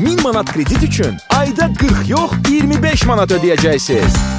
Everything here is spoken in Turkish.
1000 manat kredit üçün ayda 40 yox, 25 manat ödəyəcəksiniz.